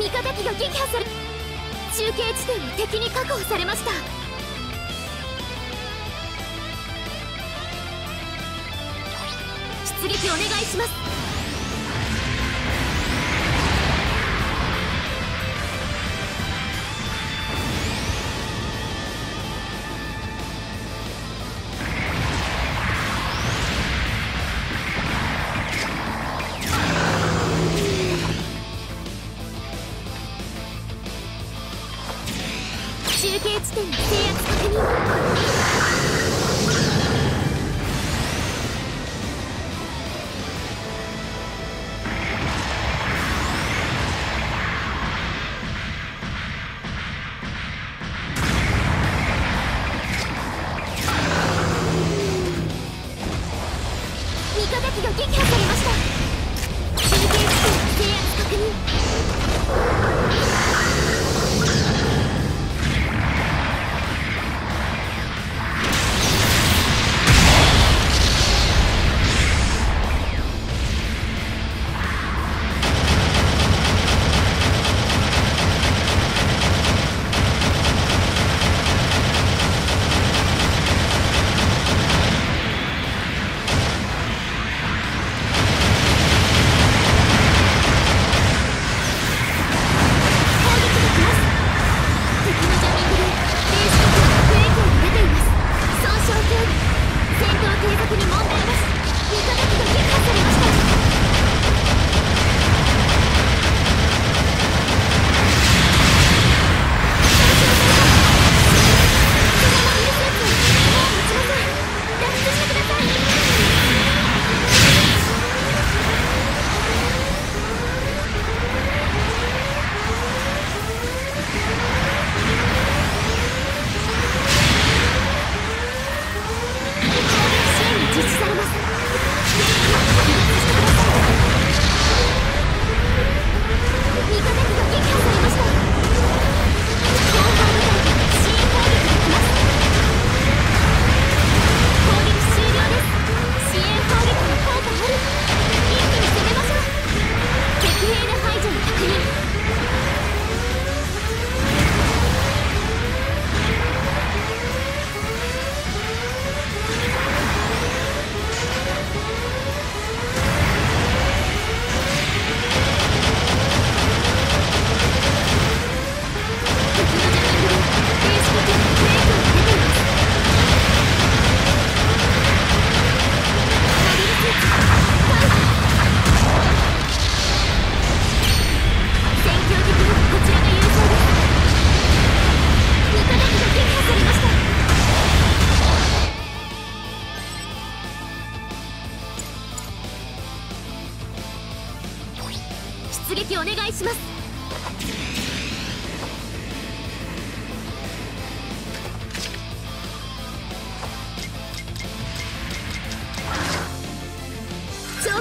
味方機が撃破され中継地点は敵に確保されました。出撃お願いします。味方機が撃破されました。中継地点制圧確認。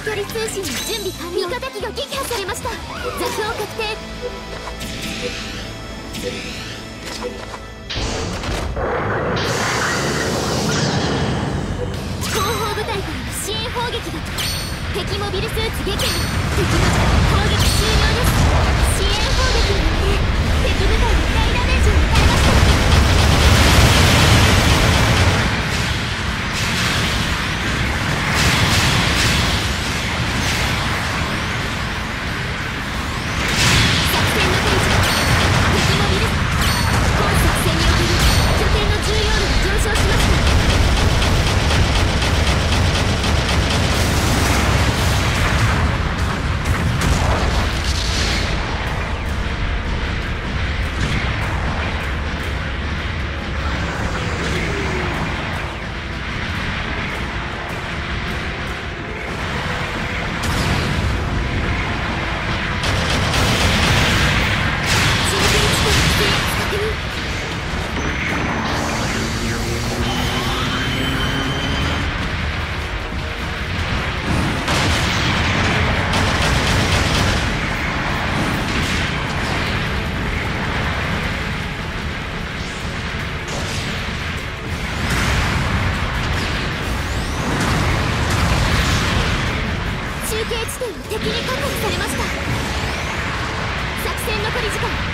距離通信の準備完了。味方機が撃破されました。座標確定。後方部隊からの支援砲撃が敵モビルスーツ撃破。敵点を敵に確保されました。作戦残り時間。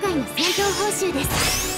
今回の戦闘報酬です。